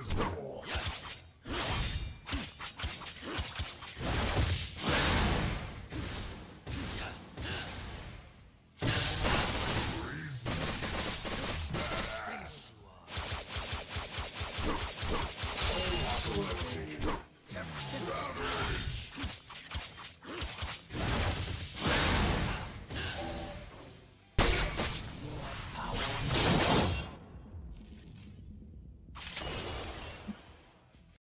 is double.